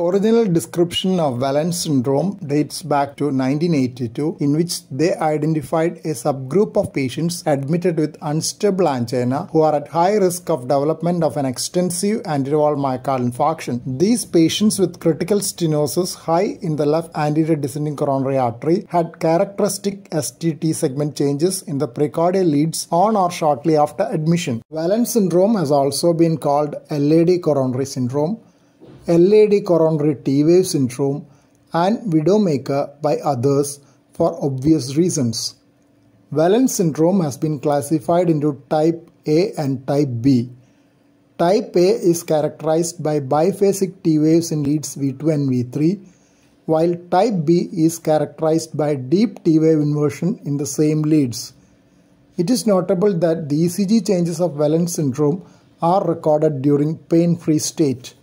original description of Wellens syndrome dates back to 1982, in which they identified a subgroup of patients admitted with unstable angina who are at high risk of development of an extensive anterior myocardial infarction. These patients with critical stenosis high in the left anterior descending coronary artery had characteristic STT segment changes in the precordial leads on or shortly after admission. Wellens syndrome has also been called LAD coronary syndrome LAD coronary T wave syndrome, and Widowmaker by others for obvious reasons. Wellens syndrome has been classified into type A and type B. Type A is characterized by biphasic T waves in leads V2 and V3, while type B is characterized by deep T wave inversion in the same leads. It is notable that the ECG changes of Wellens syndrome are recorded during pain-free state.